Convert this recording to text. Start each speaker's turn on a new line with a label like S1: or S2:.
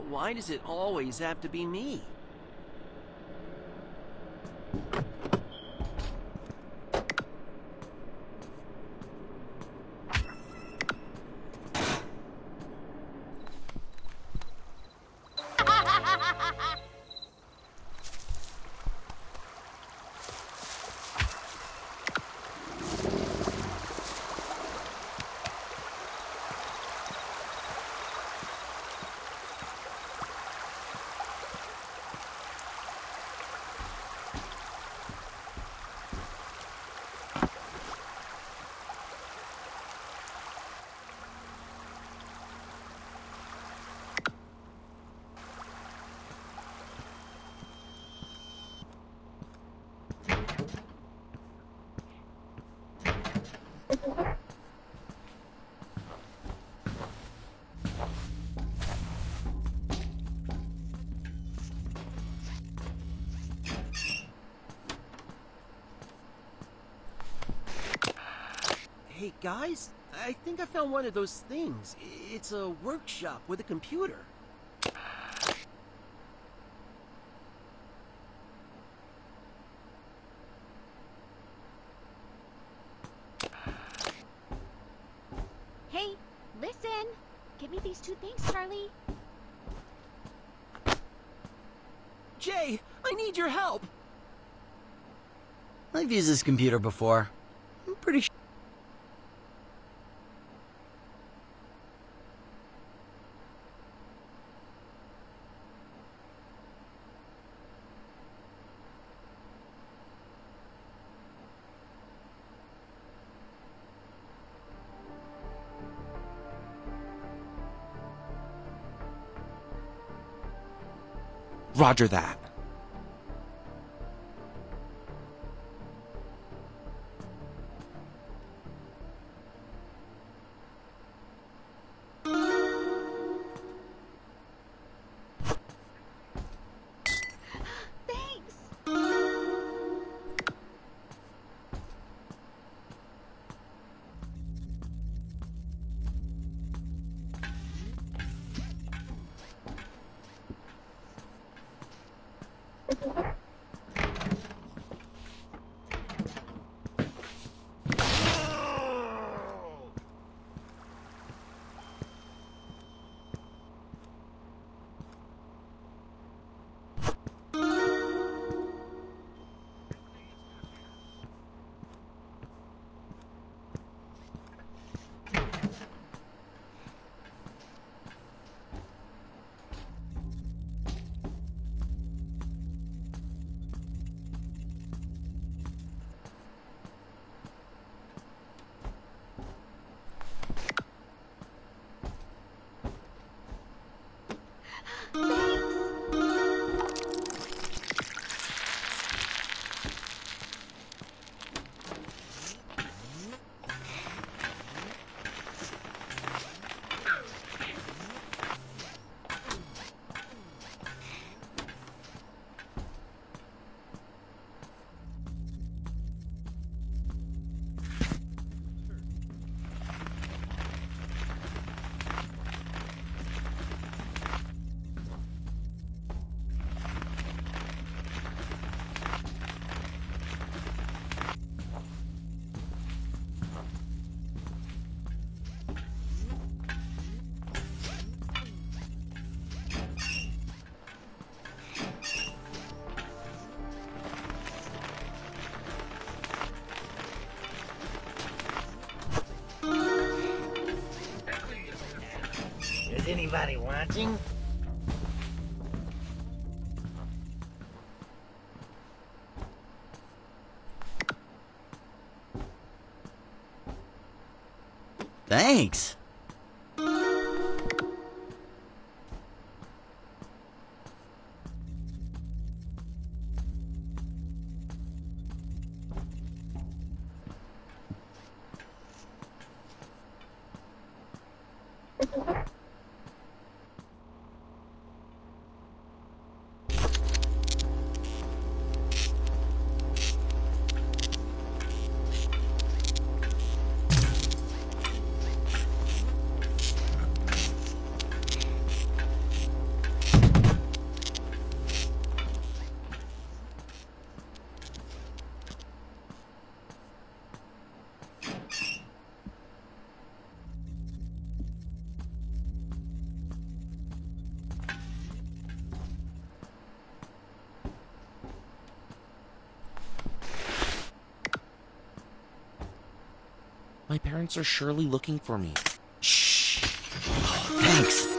S1: But why does it always have to be me? Hey, guys, I think I found one of those things. It's a workshop with a computer.
S2: Hey, listen! Give me these two things, Charlie.
S1: Jay, I need your help!
S3: I've used this computer before. I'm pretty sure.
S4: Roger that.
S3: Anybody watching? Thanks.
S4: My parents are surely looking for me. Shh. Oh, thanks.